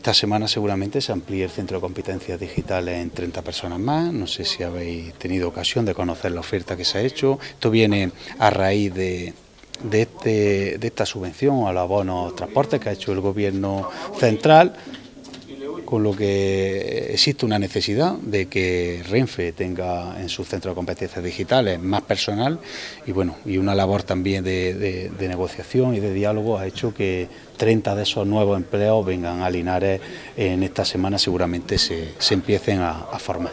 esta semana seguramente se amplíe el Centro de Competencias Digitales en 30 personas más. No sé si habéis tenido ocasión de conocer la oferta que se ha hecho. Esto viene a raíz de, de, este, esta subvención a los abonos transportes que ha hecho el Gobierno central con lo que existe una necesidad de que Renfe tenga en su centro de competencias digitales más personal y bueno y una labor también de, negociación y de diálogo ha hecho que 30 de esos nuevos empleos vengan a Linares en esta semana seguramente se, empiecen a formar.